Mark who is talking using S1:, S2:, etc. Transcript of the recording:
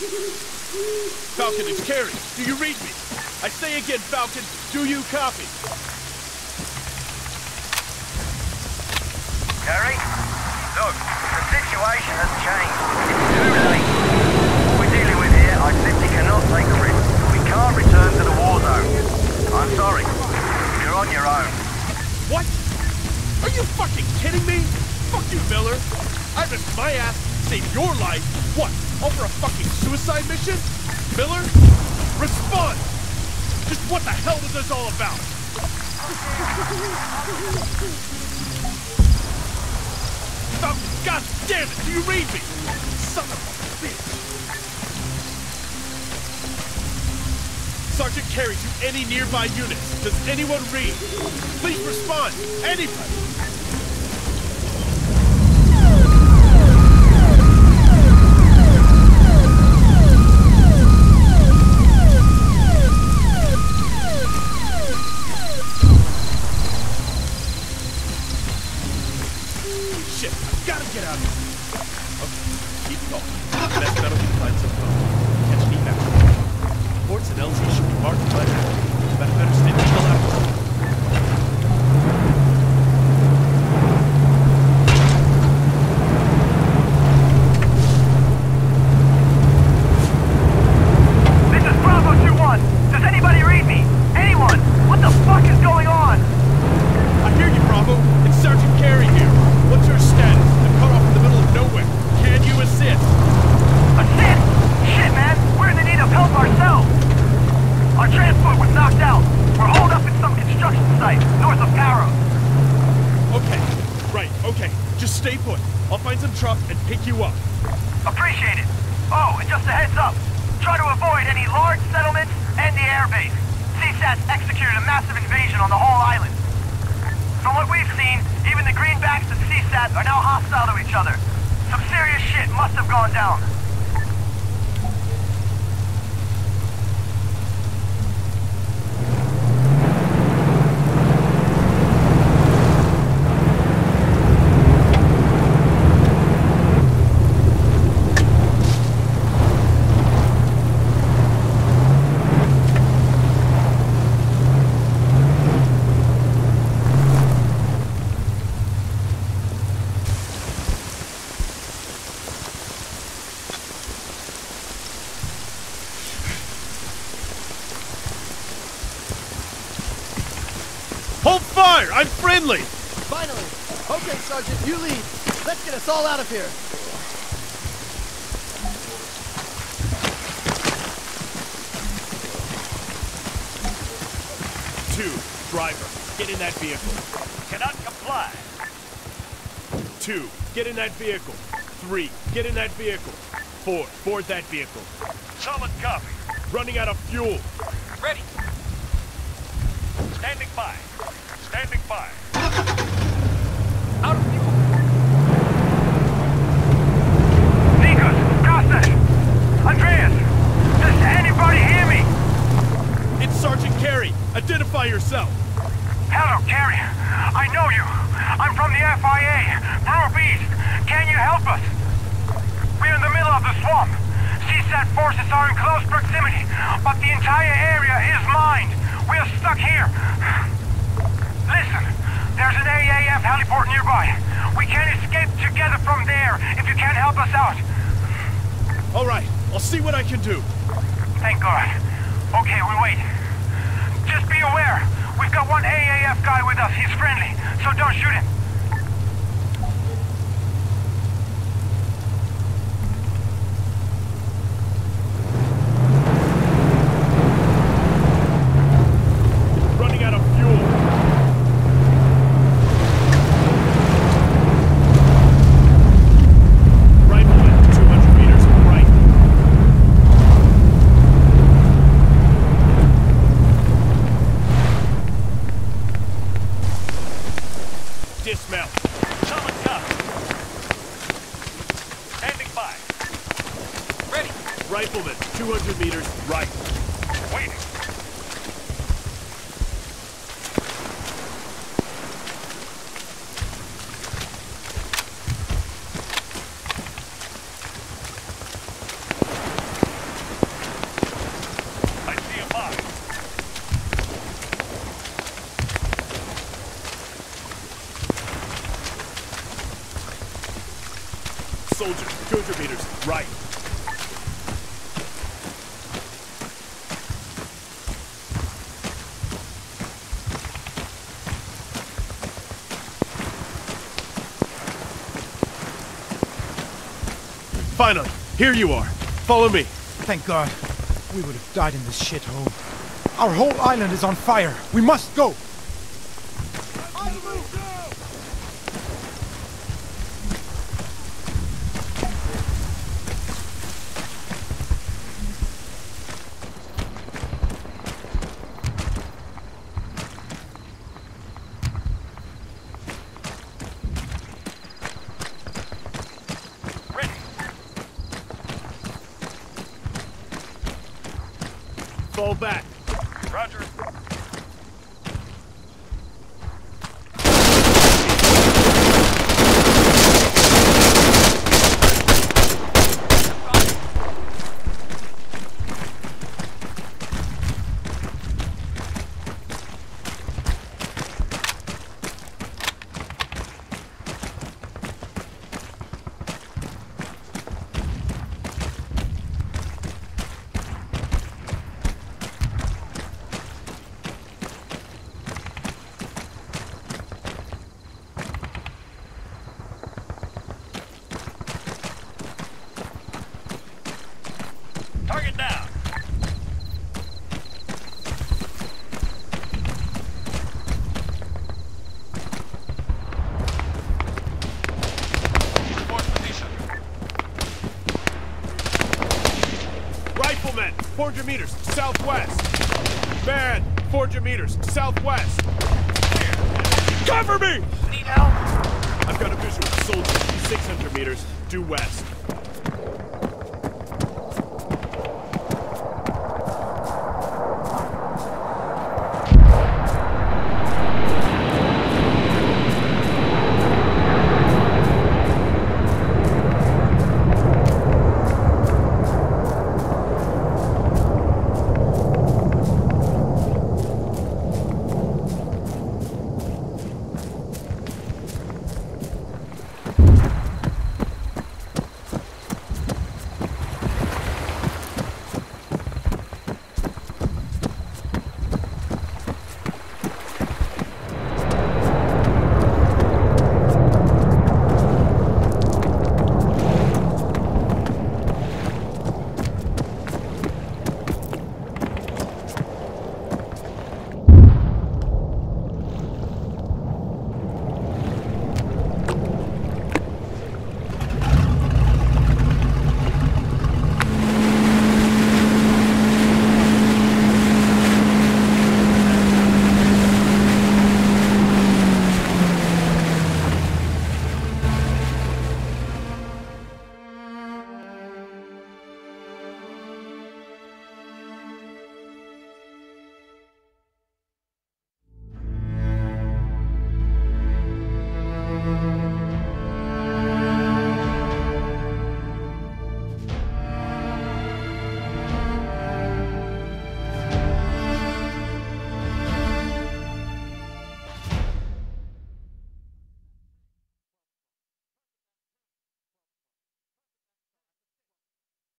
S1: Falcon, it's Kerry. Do you read me? I say again, Falcon, do you copy?
S2: Gary? Look, the situation has changed. It's too late. What we're dealing with here, I simply cannot take the risk. We can't return to the war zone. I'm sorry. You're on your own.
S1: What? Are you fucking kidding me? Fuck you, Miller. I risked my ass save your life. What? Over a fucking suicide mission? Miller? Respond! Just what the hell was this all about? God damn it, do you read me? Son of a bitch. Sergeant Kerry to any nearby units. Does anyone read? Please respond. Anybody.
S2: Transport was knocked out. We're holed up in some construction site north of Paro.
S1: Okay. Right, okay. Just stay put. I'll find some truck and pick you up.
S2: Appreciate it. Oh, and just a heads up. Try to avoid any large settlements and the airbase. CSAT's executed a massive invasion on the whole island. From what we've seen, even the Greenbacks and CSAT are now hostile to each other. Some serious shit must have gone down.
S1: Fire! I'm friendly!
S3: Finally! Okay, Sergeant, you lead. Let's get us all out of here.
S1: Two, driver, get in that vehicle.
S2: Cannot comply.
S1: Two, get in that vehicle. Three, get in that vehicle. Four, board that vehicle.
S2: Solid copy.
S1: Running out of fuel.
S2: Ready. Standing by. Standing by. Out of fuel. Nikos, Kostas, Andreas, does anybody hear me?
S1: It's Sergeant Kerry. Identify yourself.
S2: Hello, Kerry. I know you. I'm from the FIA, Brewer Beast. Can you help us? We're in the middle of the swamp. CSAT forces are in close proximity, but the entire area is mined. We're stuck here. Heliport nearby. We can't escape together from there if you can't help us out.
S1: All right, I'll see what I can do.
S2: Thank God. Okay, we wait. Just be aware. We've got one AAF guy with us. He's friendly, so don't shoot him.
S1: Rifleman, 200 meters right.
S4: Waiting.
S1: Soldier, 200 meters, right. Finally, here you are. Follow me.
S2: Thank God. We would have died in this shithole. Our whole island is on fire. We must go.
S1: Fall back. Rifleman, 400 meters, southwest. Man, 400 meters, southwest. Cover me!
S4: Need help?
S1: I've got a visual. Soldier, 600 meters, due west.